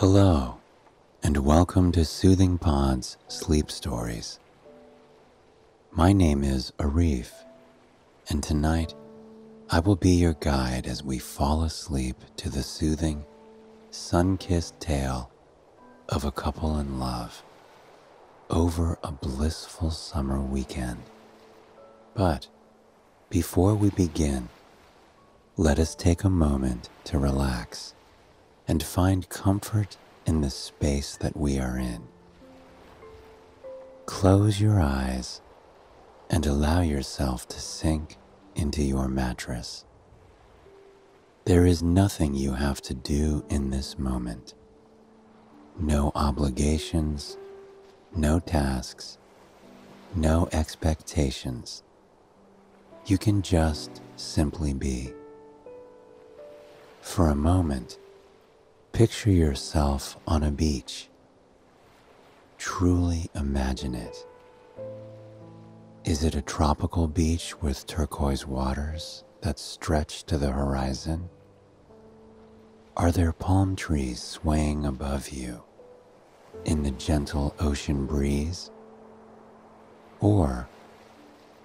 Hello, and welcome to Soothing Pod's Sleep Stories. My name is Arif, and tonight I will be your guide as we fall asleep to the soothing, sun kissed tale of a couple in love over a blissful summer weekend. But before we begin, let us take a moment to relax and find comfort in the space that we are in. Close your eyes and allow yourself to sink into your mattress. There is nothing you have to do in this moment. No obligations, no tasks, no expectations. You can just simply be. For a moment, picture yourself on a beach. Truly imagine it. Is it a tropical beach with turquoise waters that stretch to the horizon? Are there palm trees swaying above you in the gentle ocean breeze? Or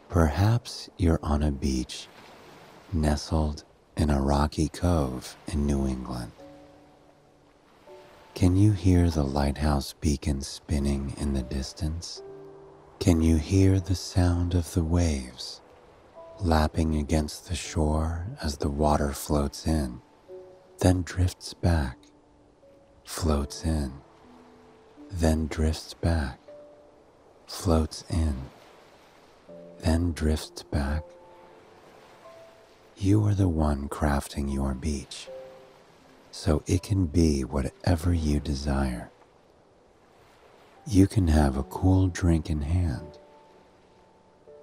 perhaps you're on a beach nestled in a rocky cove in New England. Can you hear the lighthouse beacon spinning in the distance? Can you hear the sound of the waves lapping against the shore as the water floats in, then drifts back, floats in, then drifts back, floats in, then drifts back? You are the one crafting your beach, so it can be whatever you desire. You can have a cool drink in hand.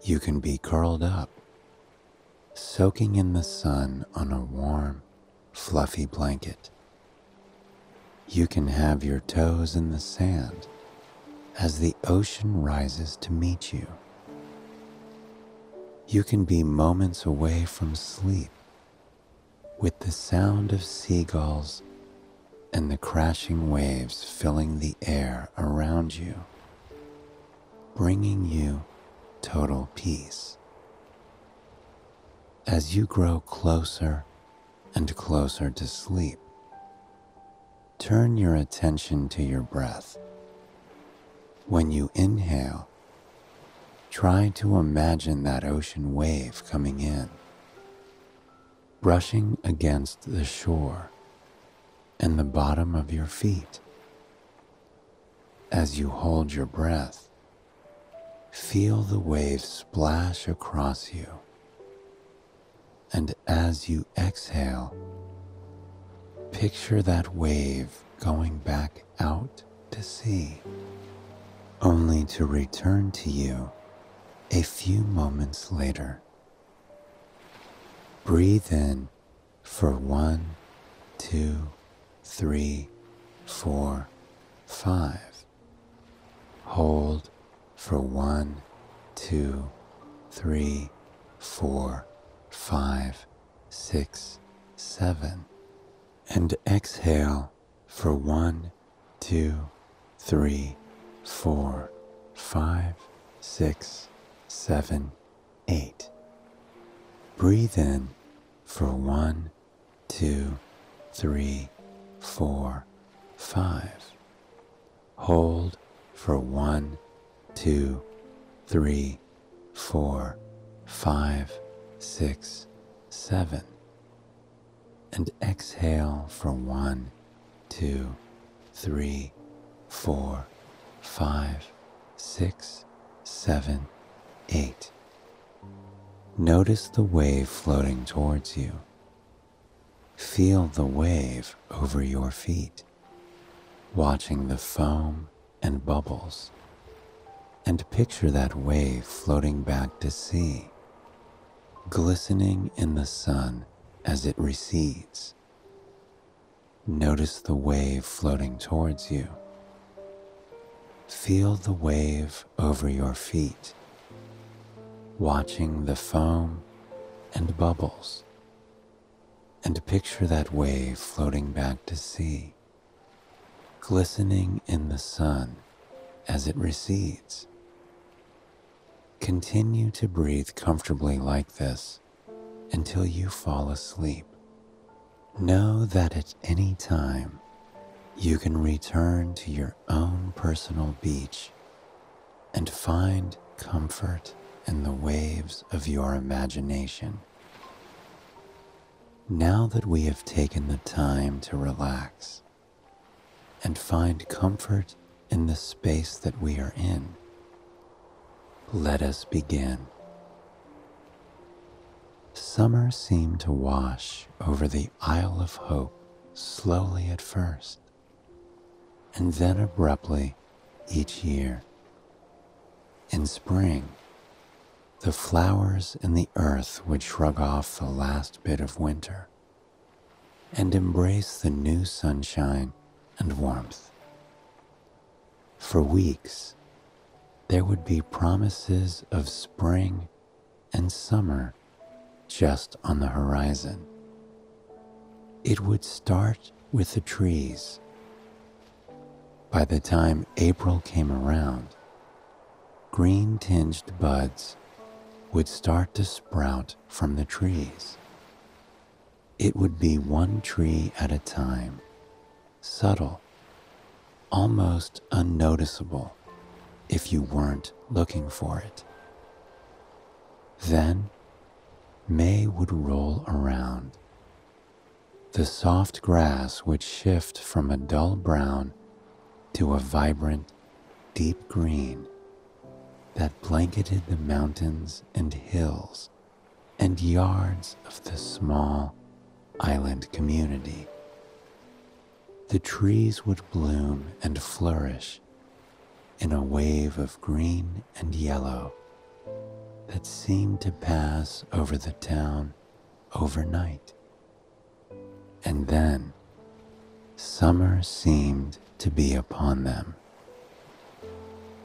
You can be curled up, soaking in the sun on a warm, fluffy blanket. You can have your toes in the sand as the ocean rises to meet you. You can be moments away from sleep with the sound of seagulls and the crashing waves filling the air around you, bringing you total peace. As you grow closer and closer to sleep, turn your attention to your breath. When you inhale, try to imagine that ocean wave coming in, brushing against the shore and the bottom of your feet. As you hold your breath, feel the waves splash across you. And as you exhale, picture that wave going back out to sea, only to return to you a few moments later. Breathe in for one, two, three, four, five. Hold for one, two, three, four, five, six, seven. And exhale for one, two, three, four, five, six, seven, eight. Breathe in for one, two, three, four, five. Hold for one, two, three, four, five, six, seven. And exhale for one, two, three, four, five, six, seven, eight. Notice the wave floating towards you. Feel the wave over your feet, watching the foam and bubbles, and picture that wave floating back to sea, glistening in the sun as it recedes. Notice the wave floating towards you. Feel the wave over your feet, watching the foam and bubbles and picture that wave floating back to sea, glistening in the sun as it recedes. Continue to breathe comfortably like this until you fall asleep. Know that at any time you can return to your own personal beach and find comfort in the waves of your imagination. Now that we have taken the time to relax and find comfort in the space that we are in, let us begin. Summer seemed to wash over the Isle of Hope slowly at first, and then abruptly each year. In spring, the flowers and the earth would shrug off the last bit of winter and embrace the new sunshine and warmth. For weeks, there would be promises of spring and summer just on the horizon. It would start with the trees. By the time April came around, green tinged buds would start to sprout from the trees. It would be one tree at a time, subtle, almost unnoticeable if you weren't looking for it. Then May would roll around. The soft grass would shift from a dull brown to a vibrant, deep green that blanketed the mountains and hills and yards of the small island community. The trees would bloom and flourish in a wave of green and yellow that seemed to pass over the town overnight. And then summer seemed to be upon them.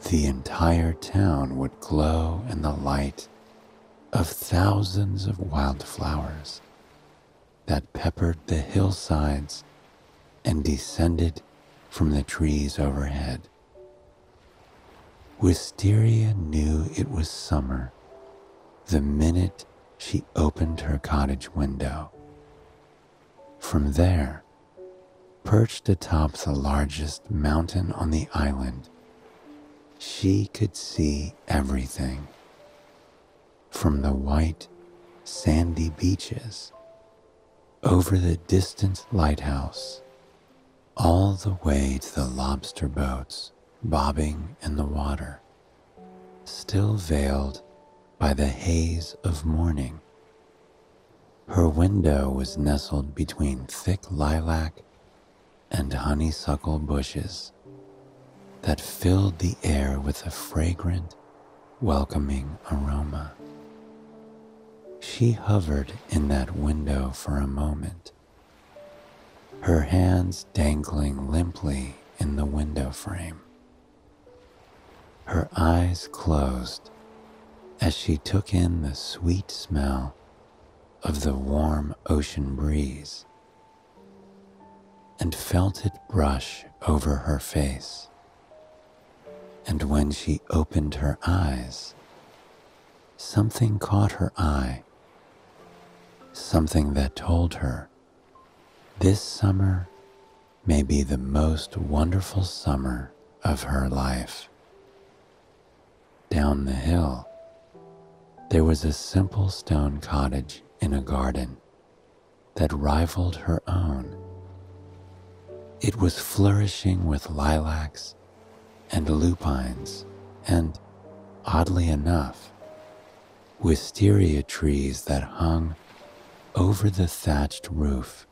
The entire town would glow in the light of thousands of wildflowers that peppered the hillsides and descended from the trees overhead. Wisteria knew it was summer the minute she opened her cottage window. From there, perched atop the largest mountain on the island, she could see everything from the white, sandy beaches over the distant lighthouse all the way to the lobster boats bobbing in the water, still veiled by the haze of morning. Her window was nestled between thick lilac and honeysuckle bushes that filled the air with a fragrant, welcoming aroma. She hovered in that window for a moment, her hands dangling limply in the window frame. Her eyes closed as she took in the sweet smell of the warm ocean breeze and felt it brush over her face. And when she opened her eyes, something caught her eye, something that told her this summer may be the most wonderful summer of her life. Down the hill, there was a simple stone cottage in a garden that rivaled her own. It was flourishing with lilacs and lupines and, oddly enough, wisteria trees that hung over the thatched roof,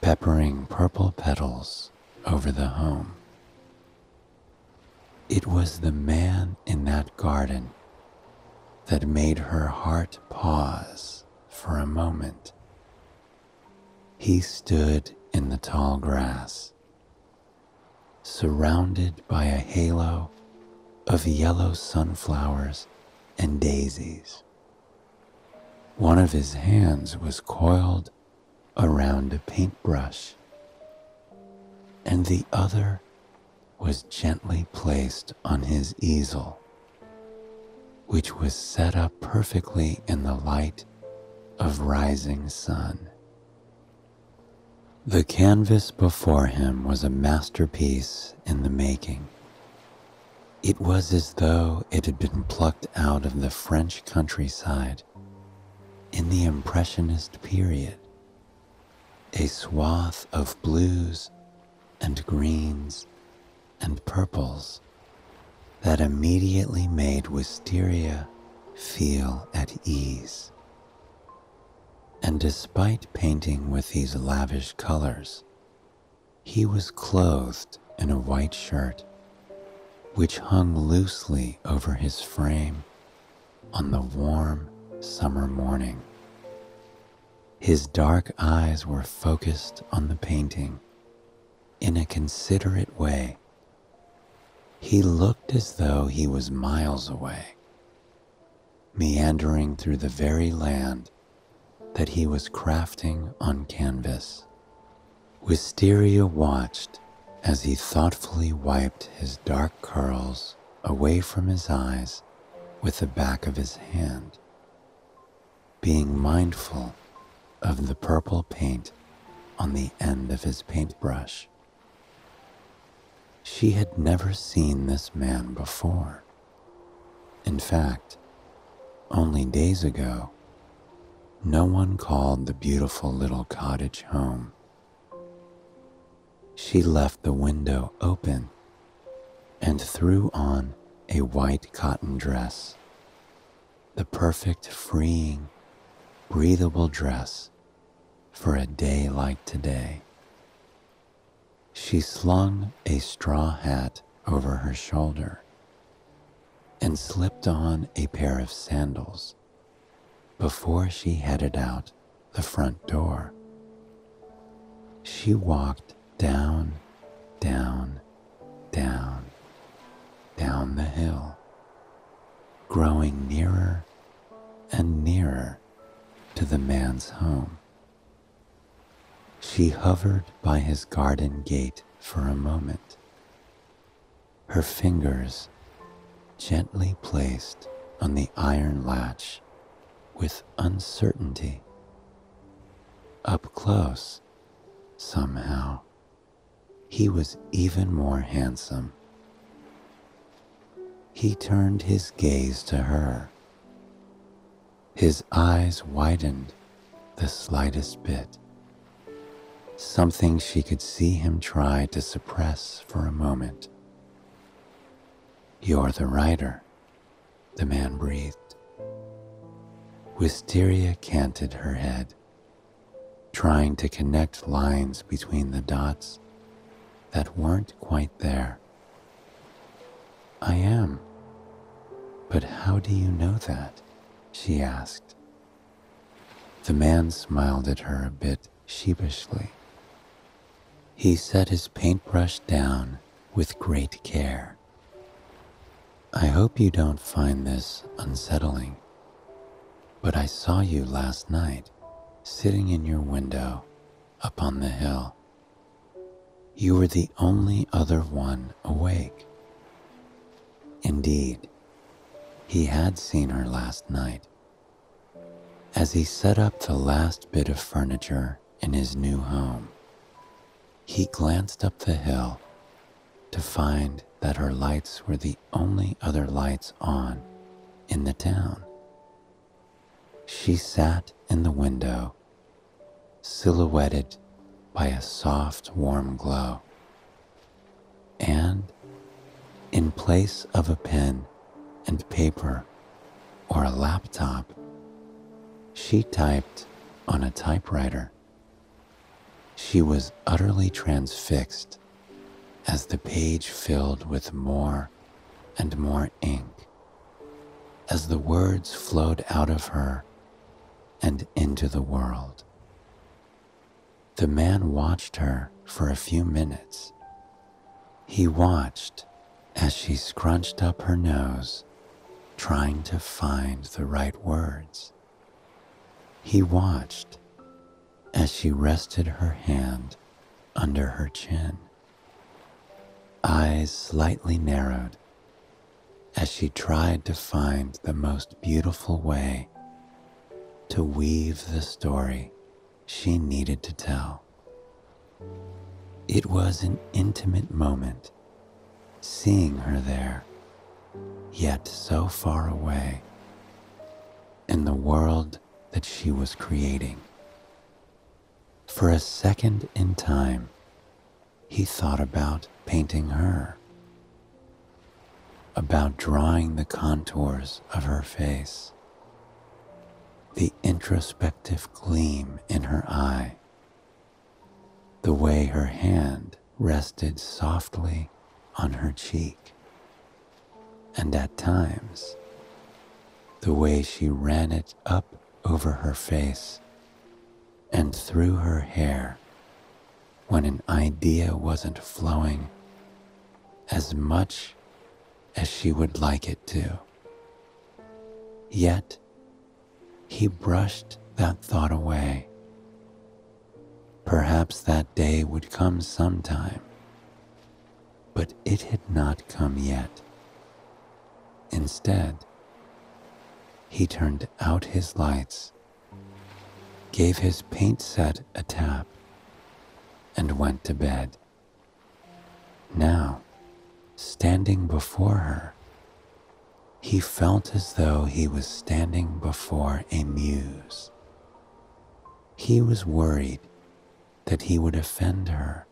peppering purple petals over the home. It was the man in that garden that made her heart pause for a moment. He stood in the tall grass, surrounded by a halo of yellow sunflowers and daisies. One of his hands was coiled around a paintbrush, and the other was gently placed on his easel, which was set up perfectly in the light of rising sun. The canvas before him was a masterpiece in the making. It was as though it had been plucked out of the French countryside in the Impressionist period. A swath of blues and greens and purples that immediately made Wisteria feel at ease. And despite painting with these lavish colors, he was clothed in a white shirt, which hung loosely over his frame on the warm summer morning. His dark eyes were focused on the painting in a considerate way. He looked as though he was miles away, meandering through the very land that he was crafting on canvas. Wisteria watched as he thoughtfully wiped his dark curls away from his eyes with the back of his hand, being mindful of the purple paint on the end of his paintbrush. She had never seen this man before. In fact, only days ago, no one called the beautiful little cottage home. She left the window open and threw on a white cotton dress, the perfect freeing, breathable dress for a day like today. She slung a straw hat over her shoulder and slipped on a pair of sandals before she headed out the front door. She walked down, down, down, down the hill, growing nearer and nearer to the man's home. She hovered by his garden gate for a moment, her fingers gently placed on the iron latch with uncertainty. Up close, somehow, he was even more handsome. He turned his gaze to her. His eyes widened the slightest bit, something she could see him try to suppress for a moment. You're the writer, the man breathed. Wisteria canted her head, trying to connect lines between the dots that weren't quite there. I am. But how do you know that? she asked. The man smiled at her a bit sheepishly. He set his paintbrush down with great care. I hope you don't find this unsettling. But I saw you last night, sitting in your window up on the hill. You were the only other one awake. Indeed, he had seen her last night. As he set up the last bit of furniture in his new home, he glanced up the hill to find that her lights were the only other lights on in the town. She sat in the window, silhouetted by a soft, warm glow. And in place of a pen and paper or a laptop, she typed on a typewriter. She was utterly transfixed as the page filled with more and more ink, as the words flowed out of her and into the world. The man watched her for a few minutes. He watched as she scrunched up her nose, trying to find the right words. He watched as she rested her hand under her chin. eyes slightly narrowed as she tried to find the most beautiful way to weave the story she needed to tell. It was an intimate moment seeing her there, yet so far away, in the world that she was creating. For a second in time, he thought about painting her, about drawing the contours of her face, the introspective gleam in her eye, the way her hand rested softly on her cheek, and at times, the way she ran it up over her face and through her hair when an idea wasn't flowing as much as she would like it to. Yet, he brushed that thought away. Perhaps that day would come sometime but it had not come yet. Instead, he turned out his lights, gave his paint set a tap, and went to bed. Now, standing before her, he felt as though he was standing before a muse. He was worried that he would offend her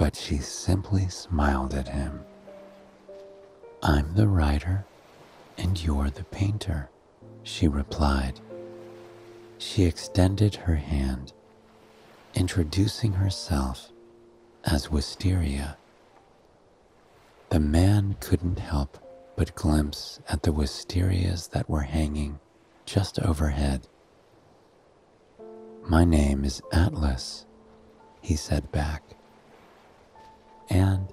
but she simply smiled at him. I'm the writer and you're the painter, she replied. She extended her hand, introducing herself as Wisteria. The man couldn't help but glimpse at the wisterias that were hanging just overhead. My name is Atlas, he said back. And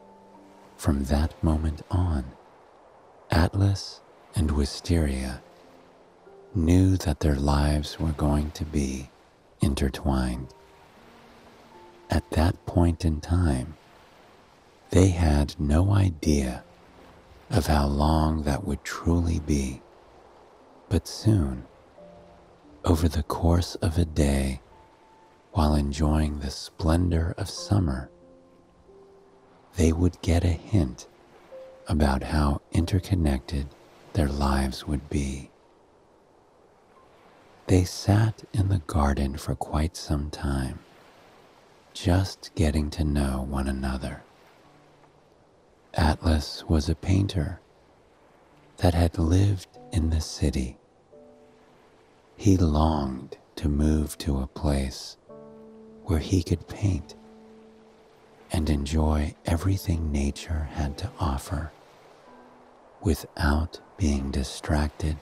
from that moment on, Atlas and Wisteria knew that their lives were going to be intertwined. At that point in time, they had no idea of how long that would truly be. But soon, over the course of a day, while enjoying the splendor of summer, they would get a hint about how interconnected their lives would be. They sat in the garden for quite some time, just getting to know one another. Atlas was a painter that had lived in the city. He longed to move to a place where he could paint and enjoy everything nature had to offer without being distracted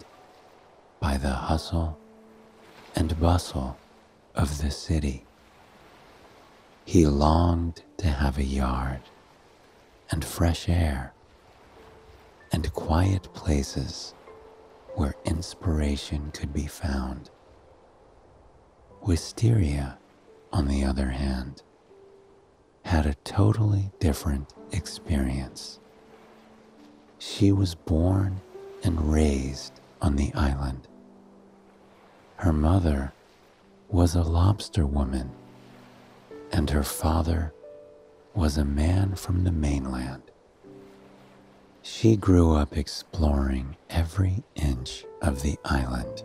by the hustle and bustle of the city. He longed to have a yard and fresh air and quiet places where inspiration could be found. Wisteria, on the other hand, had a totally different experience. She was born and raised on the island. Her mother was a lobster woman, and her father was a man from the mainland. She grew up exploring every inch of the island.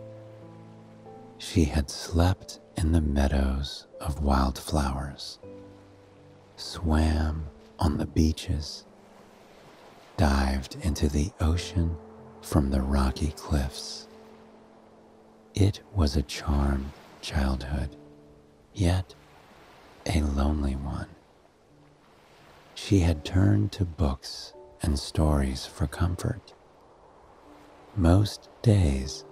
She had slept in the meadows of wildflowers swam on the beaches, dived into the ocean from the rocky cliffs. It was a charmed childhood, yet a lonely one. She had turned to books and stories for comfort. Most days,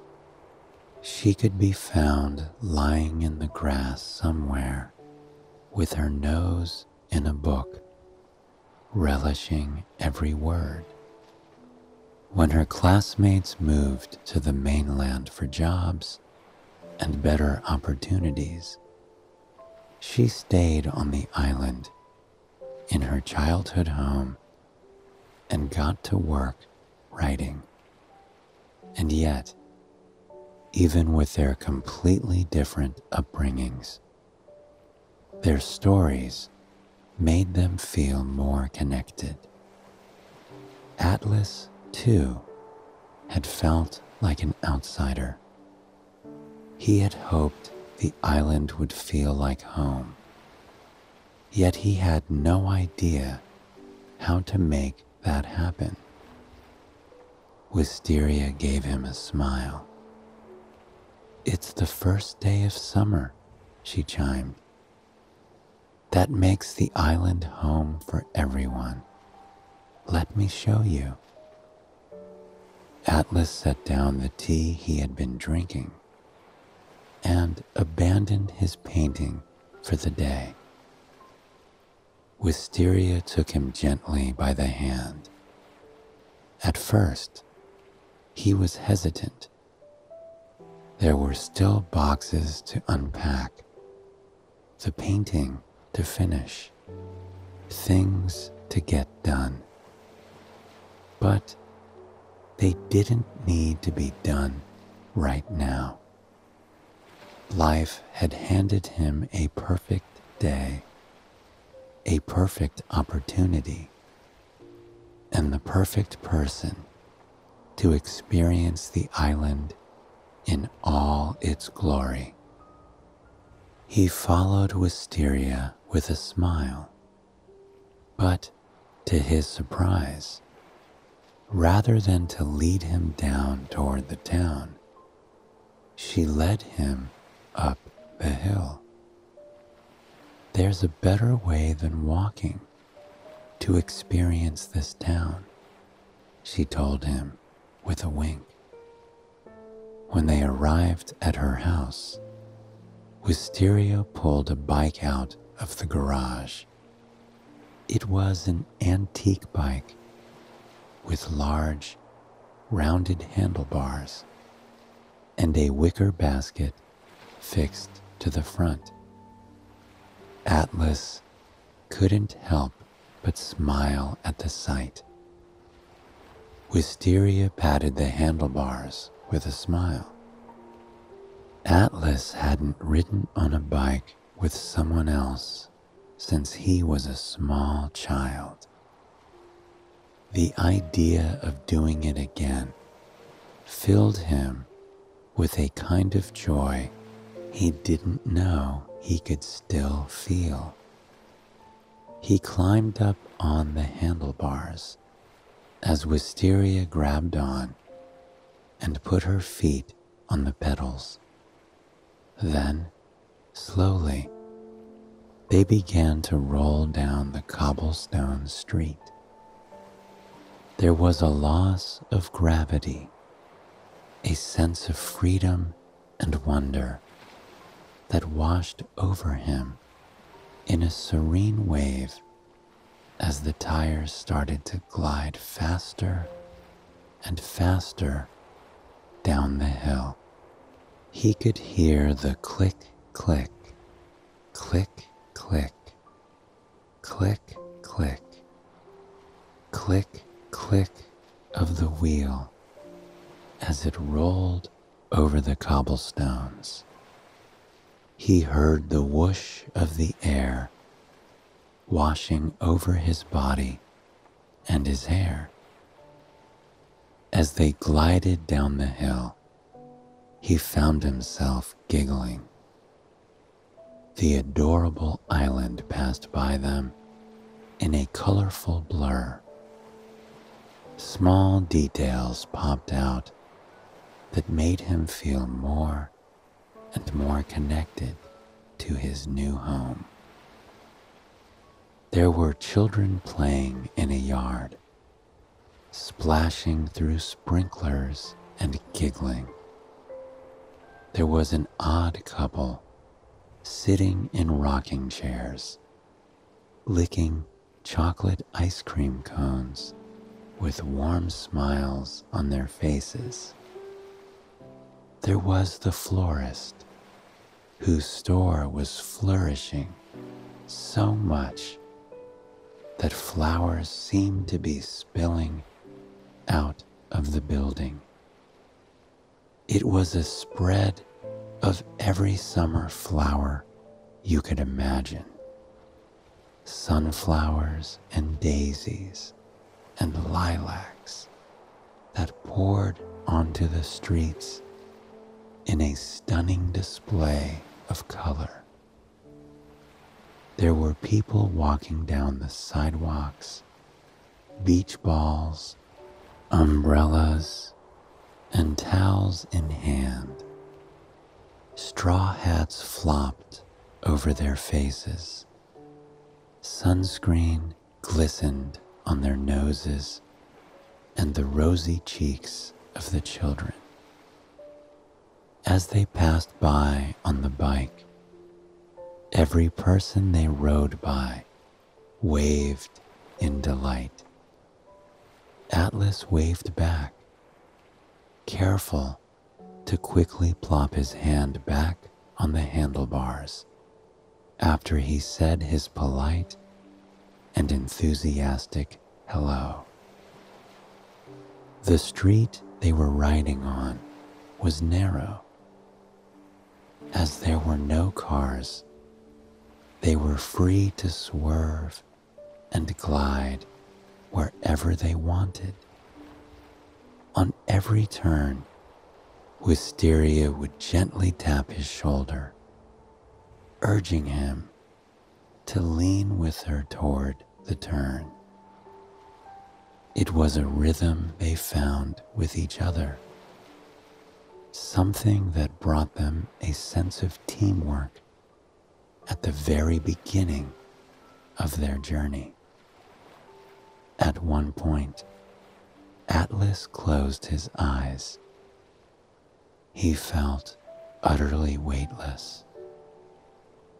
she could be found lying in the grass somewhere with her nose in a book, relishing every word. When her classmates moved to the mainland for jobs and better opportunities, she stayed on the island, in her childhood home and got to work writing. And yet, even with their completely different upbringings, their stories made them feel more connected. Atlas, too, had felt like an outsider. He had hoped the island would feel like home, yet he had no idea how to make that happen. Wisteria gave him a smile. It's the first day of summer, she chimed. That makes the island home for everyone. Let me show you. Atlas set down the tea he had been drinking and abandoned his painting for the day. Wisteria took him gently by the hand. At first, he was hesitant. There were still boxes to unpack, the painting to finish, things to get done. But they didn't need to be done right now. Life had handed him a perfect day, a perfect opportunity, and the perfect person to experience the island in all its glory. He followed Wisteria with a smile, but to his surprise, rather than to lead him down toward the town, she led him up the hill. There's a better way than walking to experience this town, she told him with a wink. When they arrived at her house, Wisteria pulled a bike out of the garage. It was an antique bike with large, rounded handlebars and a wicker basket fixed to the front. Atlas couldn't help but smile at the sight. Wisteria patted the handlebars with a smile. Atlas hadn't ridden on a bike with someone else since he was a small child. The idea of doing it again filled him with a kind of joy he didn't know he could still feel. He climbed up on the handlebars as Wisteria grabbed on and put her feet on the pedals. Then, slowly, they began to roll down the cobblestone street. There was a loss of gravity, a sense of freedom and wonder that washed over him in a serene wave as the tires started to glide faster and faster down the hill. He could hear the click, click, click, click, click, click, click, click of the wheel as it rolled over the cobblestones. He heard the whoosh of the air washing over his body and his hair. As they glided down the hill, he found himself giggling. The adorable island passed by them in a colorful blur. Small details popped out that made him feel more and more connected to his new home. There were children playing in a yard, splashing through sprinklers and giggling there was an odd couple sitting in rocking chairs, licking chocolate ice cream cones with warm smiles on their faces. There was the florist whose store was flourishing so much that flowers seemed to be spilling out of the building. It was a spread of every summer flower you could imagine sunflowers and daisies and lilacs that poured onto the streets in a stunning display of color. There were people walking down the sidewalks, beach balls, umbrellas, and towels in hand. Straw hats flopped over their faces. Sunscreen glistened on their noses and the rosy cheeks of the children. As they passed by on the bike, every person they rode by waved in delight. Atlas waved back, careful to quickly plop his hand back on the handlebars after he said his polite and enthusiastic hello. The street they were riding on was narrow. As there were no cars, they were free to swerve and glide wherever they wanted. On every turn, Wisteria would gently tap his shoulder, urging him to lean with her toward the turn. It was a rhythm they found with each other, something that brought them a sense of teamwork at the very beginning of their journey. At one point, Atlas closed his eyes. He felt utterly weightless,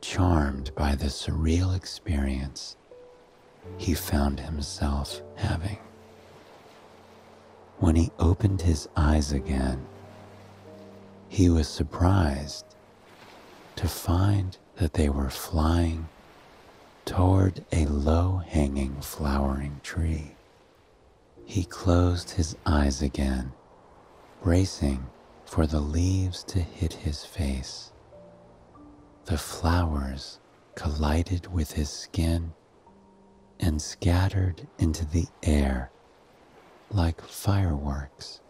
charmed by the surreal experience he found himself having. When he opened his eyes again, he was surprised to find that they were flying toward a low hanging flowering tree. He closed his eyes again, bracing for the leaves to hit his face. The flowers collided with his skin and scattered into the air like fireworks.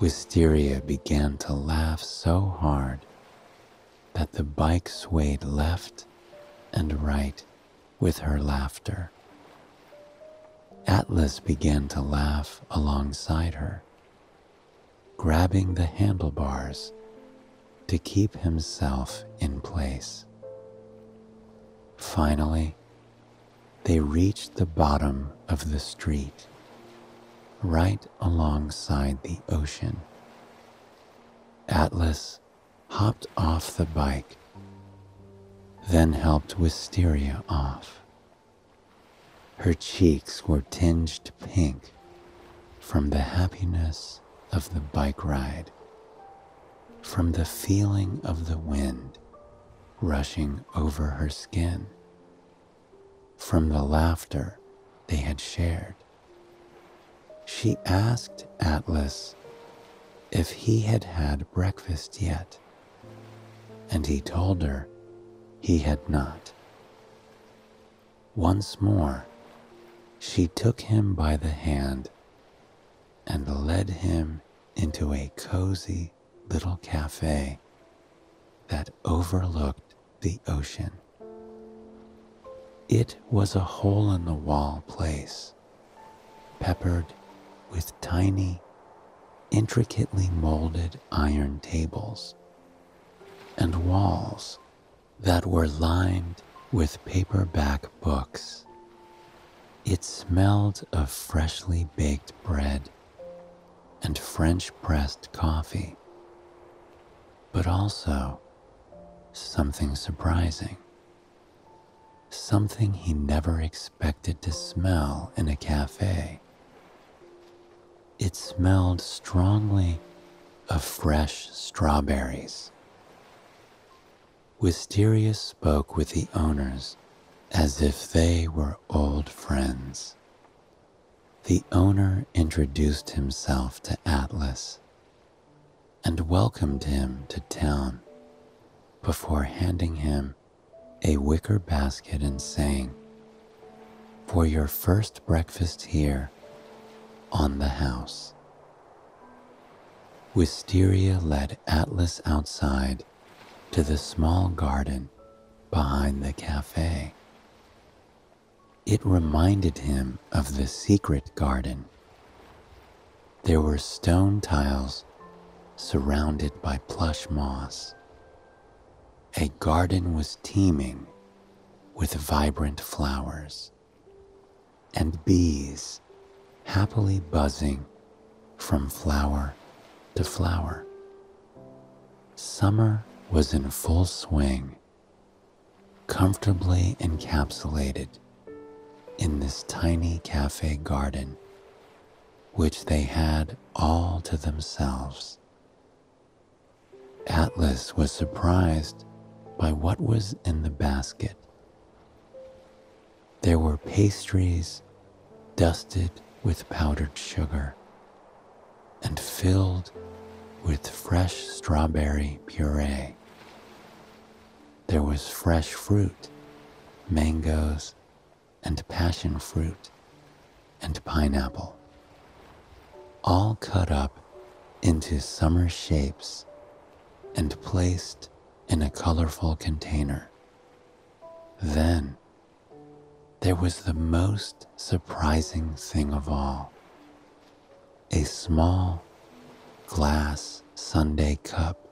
Wisteria began to laugh so hard that the bike swayed left and right with her laughter. Atlas began to laugh alongside her, grabbing the handlebars to keep himself in place. Finally, they reached the bottom of the street right alongside the ocean. Atlas hopped off the bike, then helped Wisteria off. Her cheeks were tinged pink from the happiness of the bike ride, from the feeling of the wind rushing over her skin, from the laughter they had shared she asked Atlas if he had had breakfast yet, and he told her he had not. Once more, she took him by the hand and led him into a cozy little cafe that overlooked the ocean. It was a hole in the wall place, peppered with tiny, intricately molded iron tables and walls that were lined with paperback books. It smelled of freshly baked bread and French pressed coffee, but also something surprising. Something he never expected to smell in a cafe. It smelled strongly of fresh strawberries. Wisteria spoke with the owners as if they were old friends. The owner introduced himself to Atlas and welcomed him to town before handing him a wicker basket and saying, For your first breakfast here on the house. Wisteria led Atlas outside to the small garden behind the cafe. It reminded him of the secret garden. There were stone tiles surrounded by plush moss. A garden was teeming with vibrant flowers and bees happily buzzing from flower to flower. Summer was in full swing, comfortably encapsulated in this tiny cafe garden, which they had all to themselves. Atlas was surprised by what was in the basket. There were pastries dusted with powdered sugar and filled with fresh strawberry puree. There was fresh fruit, mangoes, and passion fruit, and pineapple, all cut up into summer shapes and placed in a colorful container. Then there was the most surprising thing of all a small glass sundae cup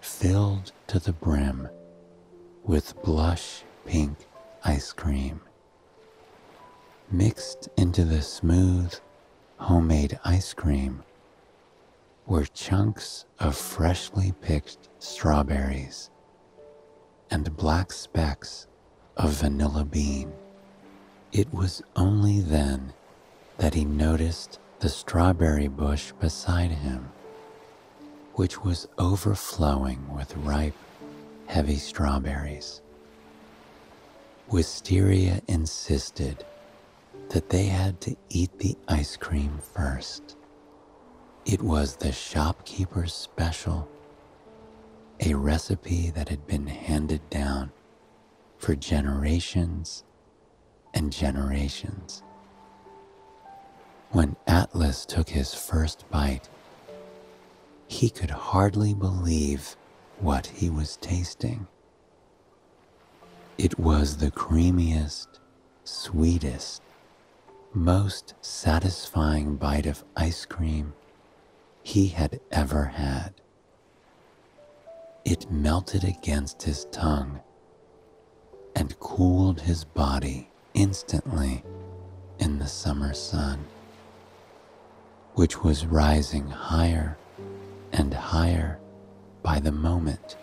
filled to the brim with blush pink ice cream. Mixed into the smooth homemade ice cream were chunks of freshly picked strawberries and black specks of vanilla bean. It was only then that he noticed the strawberry bush beside him, which was overflowing with ripe, heavy strawberries. Wisteria insisted that they had to eat the ice cream first. It was the shopkeeper's special, a recipe that had been handed down for generations and generations. When Atlas took his first bite, he could hardly believe what he was tasting. It was the creamiest, sweetest, most satisfying bite of ice cream he had ever had. It melted against his tongue and cooled his body instantly in the summer sun, which was rising higher and higher by the moment.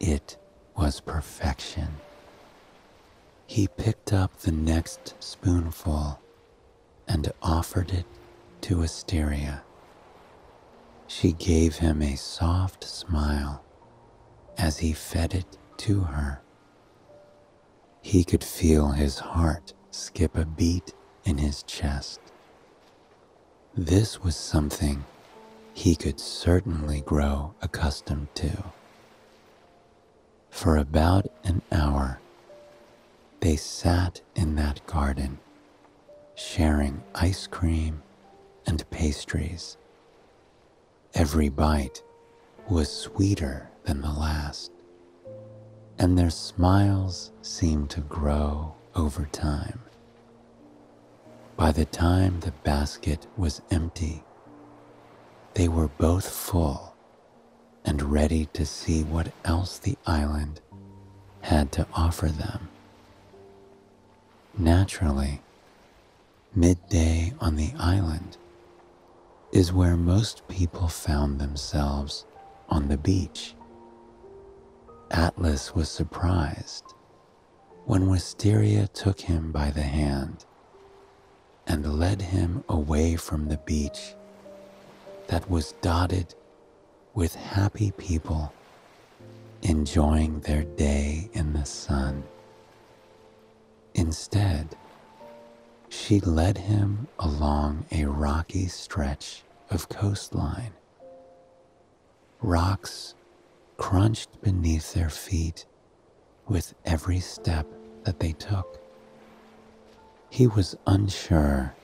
It was perfection. He picked up the next spoonful and offered it to Wisteria. She gave him a soft smile as he fed it to her. He could feel his heart skip a beat in his chest. This was something he could certainly grow accustomed to. For about an hour, they sat in that garden, sharing ice cream and pastries. Every bite was sweeter than the last and their smiles seemed to grow over time. By the time the basket was empty, they were both full and ready to see what else the island had to offer them. Naturally, midday on the island is where most people found themselves on the beach Atlas was surprised when Wisteria took him by the hand and led him away from the beach that was dotted with happy people enjoying their day in the sun. Instead, she led him along a rocky stretch of coastline. Rocks crunched beneath their feet with every step that they took. He was unsure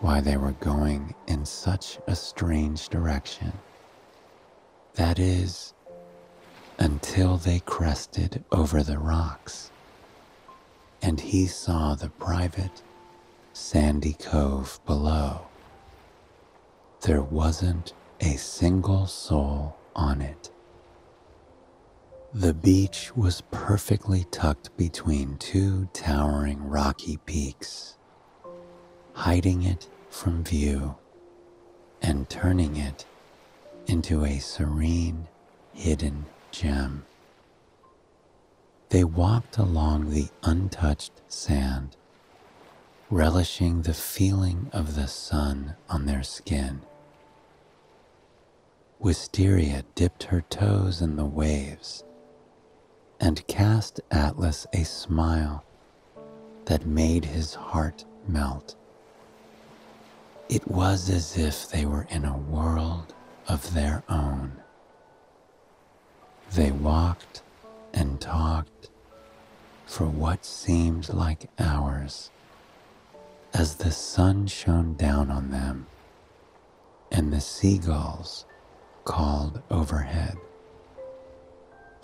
why they were going in such a strange direction. That is, until they crested over the rocks and he saw the private sandy cove below. There wasn't a single soul on it. The beach was perfectly tucked between two towering rocky peaks, hiding it from view and turning it into a serene, hidden gem. They walked along the untouched sand, relishing the feeling of the sun on their skin. Wisteria dipped her toes in the waves and cast Atlas a smile that made his heart melt. It was as if they were in a world of their own. They walked and talked for what seemed like hours as the sun shone down on them and the seagulls called overhead.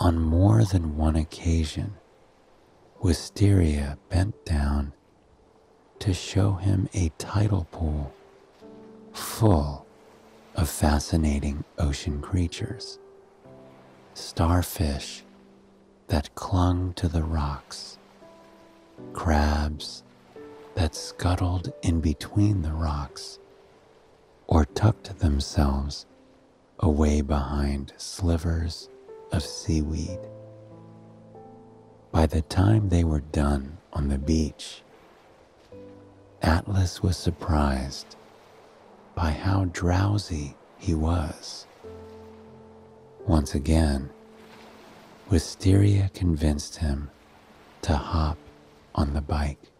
On more than one occasion, Wisteria bent down to show him a tidal pool full of fascinating ocean creatures, starfish that clung to the rocks, crabs that scuttled in between the rocks or tucked themselves away behind slivers of seaweed. By the time they were done on the beach, Atlas was surprised by how drowsy he was. Once again, Wisteria convinced him to hop on the bike.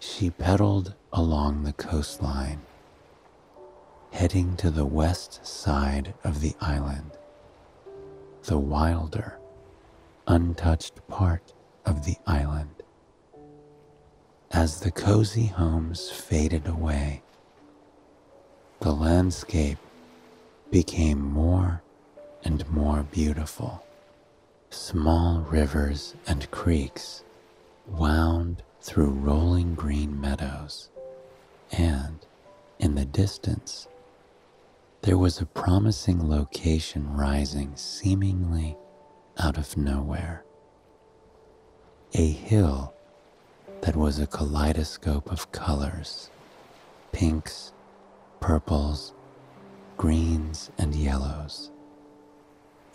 She pedaled along the coastline, heading to the west side of the island, the wilder, untouched part of the island. As the cozy homes faded away, the landscape became more and more beautiful. Small rivers and creeks wound through rolling green meadows, and in the distance, there was a promising location rising seemingly out of nowhere. A hill that was a kaleidoscope of colors pinks, purples, greens, and yellows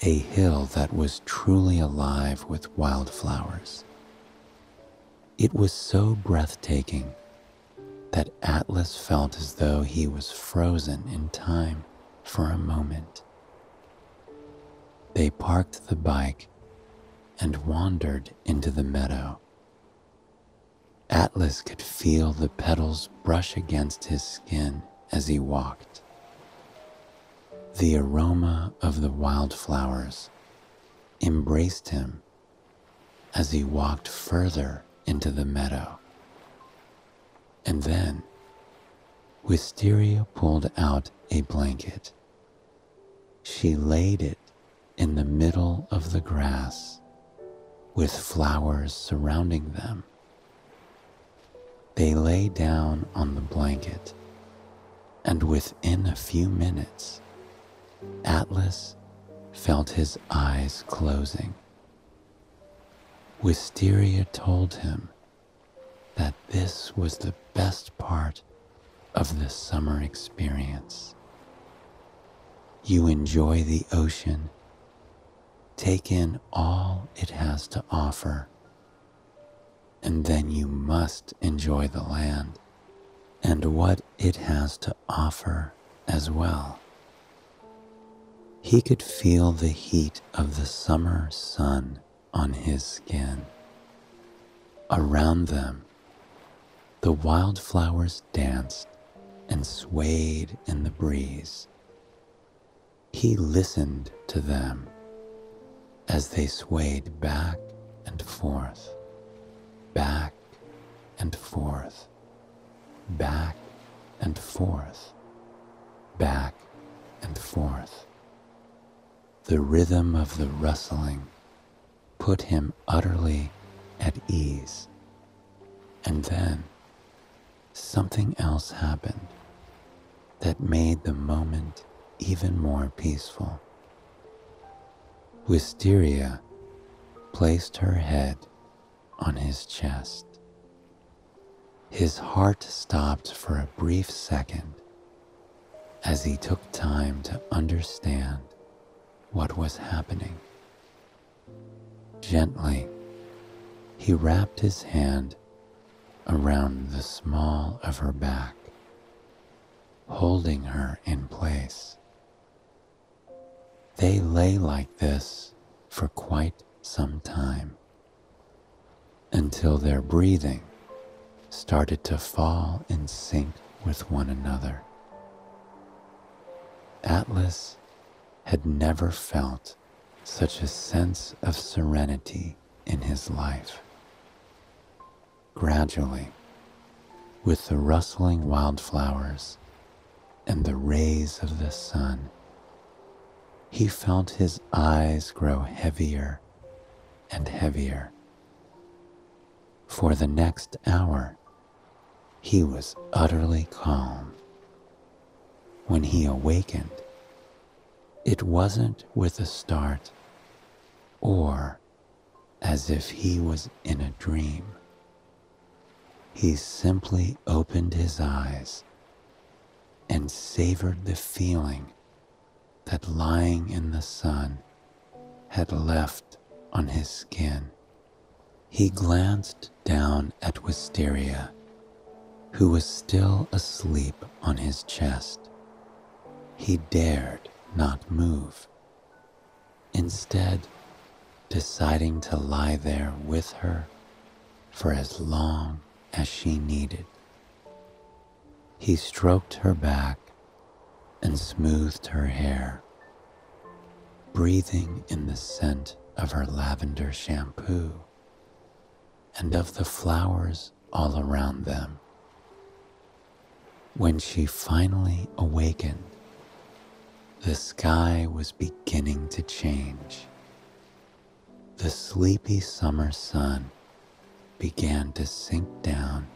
a hill that was truly alive with wildflowers. It was so breathtaking that Atlas felt as though he was frozen in time for a moment. They parked the bike and wandered into the meadow. Atlas could feel the petals brush against his skin as he walked. The aroma of the wildflowers embraced him as he walked further into the meadow. And then Wisteria pulled out a blanket. She laid it in the middle of the grass with flowers surrounding them. They lay down on the blanket, and within a few minutes, Atlas felt his eyes closing. Wisteria told him that this was the best part of the summer experience. You enjoy the ocean, take in all it has to offer, and then you must enjoy the land and what it has to offer as well. He could feel the heat of the summer sun on his skin. Around them, the wildflowers danced and swayed in the breeze. He listened to them as they swayed back and forth, back and forth, back and forth, back and forth. The rhythm of the rustling put him utterly at ease. And then something else happened that made the moment even more peaceful. Wisteria placed her head on his chest. His heart stopped for a brief second as he took time to understand what was happening. Gently, he wrapped his hand around the small of her back, holding her in place. They lay like this for quite some time until their breathing started to fall in sync with one another. Atlas had never felt such a sense of serenity in his life. Gradually, with the rustling wildflowers and the rays of the sun, he felt his eyes grow heavier and heavier. For the next hour, he was utterly calm. When he awakened, it wasn't with a start or as if he was in a dream. He simply opened his eyes and savored the feeling that lying in the sun had left on his skin. He glanced down at Wisteria, who was still asleep on his chest. He dared not move, instead, deciding to lie there with her for as long as she needed. He stroked her back and smoothed her hair, breathing in the scent of her lavender shampoo and of the flowers all around them. When she finally awakened, the sky was beginning to change. The sleepy summer sun began to sink down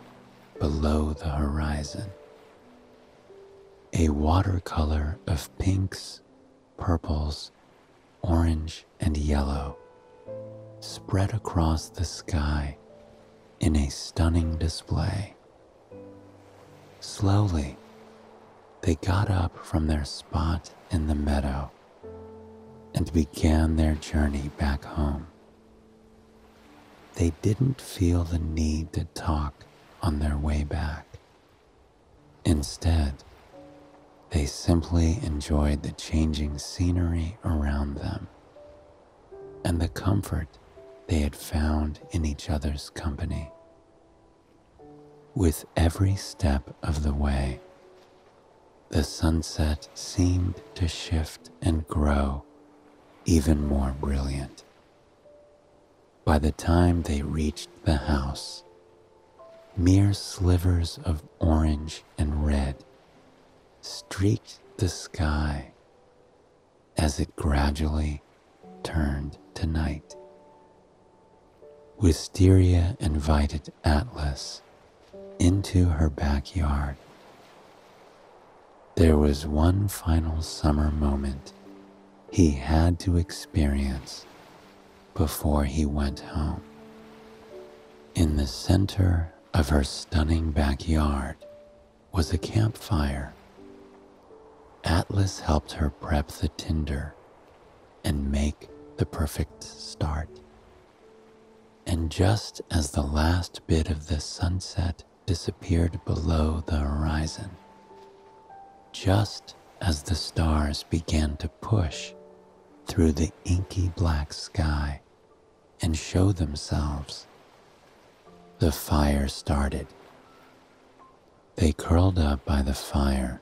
below the horizon a watercolor of pinks, purples, orange, and yellow spread across the sky in a stunning display. Slowly, they got up from their spot in the meadow and began their journey back home. They didn't feel the need to talk on their way back. Instead, they simply enjoyed the changing scenery around them and the comfort they had found in each other's company. With every step of the way, the sunset seemed to shift and grow even more brilliant. By the time they reached the house, mere slivers of orange and red streaked the sky as it gradually turned to night. Wisteria invited Atlas into her backyard. There was one final summer moment he had to experience before he went home. In the center of her stunning backyard was a campfire Atlas helped her prep the tinder and make the perfect start. And just as the last bit of the sunset disappeared below the horizon, just as the stars began to push through the inky black sky and show themselves, the fire started. They curled up by the fire,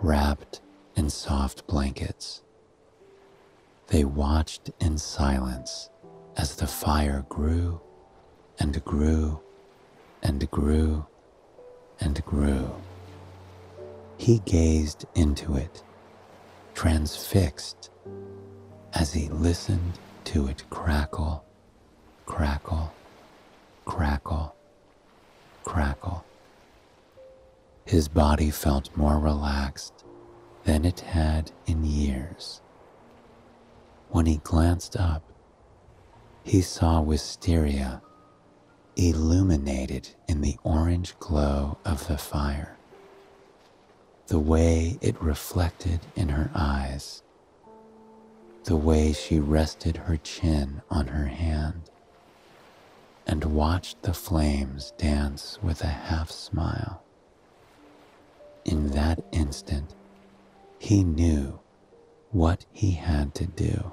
wrapped in soft blankets. They watched in silence as the fire grew and grew and grew and grew. He gazed into it, transfixed, as he listened to it crackle, crackle, crackle, crackle. His body felt more relaxed than it had in years. When he glanced up, he saw Wisteria illuminated in the orange glow of the fire. The way it reflected in her eyes, the way she rested her chin on her hand and watched the flames dance with a half smile. In that instant, he knew what he had to do.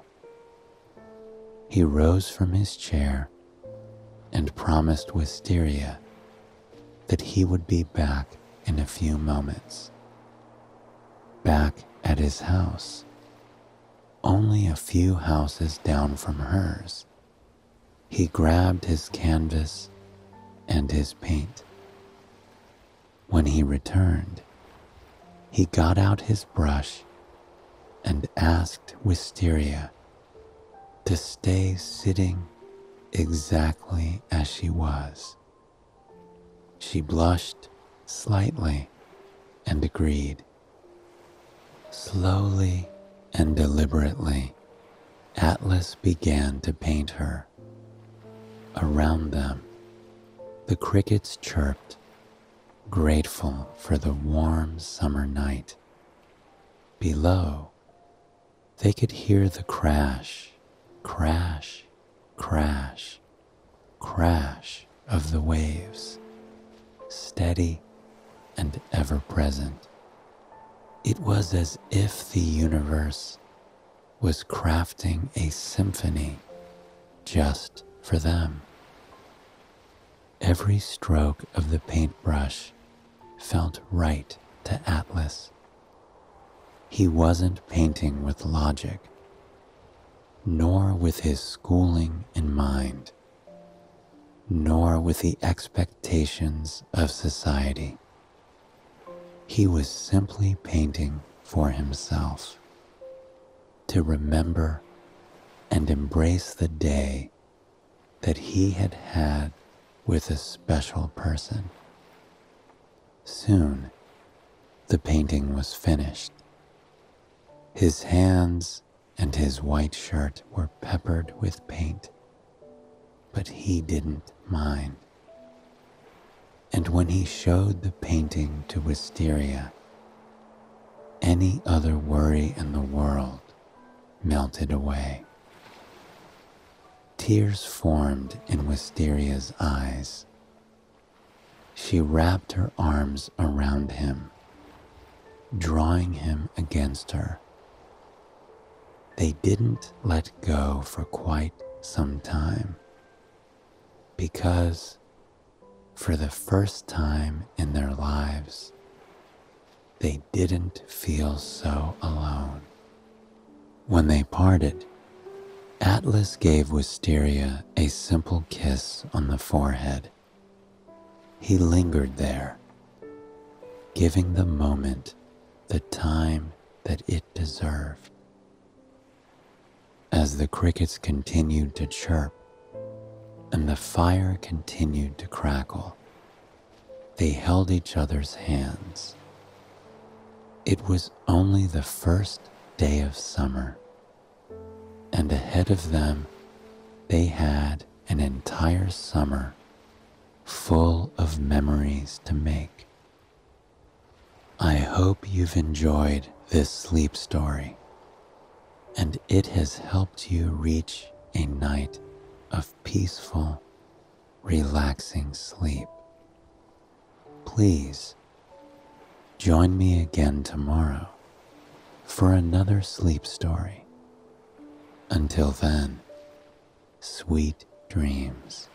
He rose from his chair and promised Wisteria that he would be back in a few moments. Back at his house, only a few houses down from hers, he grabbed his canvas and his paint. When he returned, he got out his brush and asked Wisteria to stay sitting exactly as she was. She blushed slightly and agreed. Slowly and deliberately, Atlas began to paint her. Around them, the crickets chirped, grateful for the warm summer night. Below, they could hear the crash, crash, crash, crash of the waves, steady and ever present. It was as if the universe was crafting a symphony just for them. Every stroke of the paintbrush felt right to Atlas. He wasn't painting with logic nor with his schooling in mind, nor with the expectations of society. He was simply painting for himself to remember and embrace the day that he had had with a special person. Soon, the painting was finished. His hands and his white shirt were peppered with paint, but he didn't mind. And when he showed the painting to Wisteria, any other worry in the world melted away. Tears formed in Wisteria's eyes. She wrapped her arms around him, drawing him against her they didn't let go for quite some time because for the first time in their lives, they didn't feel so alone. When they parted, Atlas gave Wisteria a simple kiss on the forehead. He lingered there, giving the moment the time that it deserved. As the crickets continued to chirp and the fire continued to crackle, they held each other's hands. It was only the first day of summer, and ahead of them they had an entire summer full of memories to make. I hope you've enjoyed this sleep story and it has helped you reach a night of peaceful, relaxing sleep. Please join me again tomorrow for another sleep story. Until then, sweet dreams.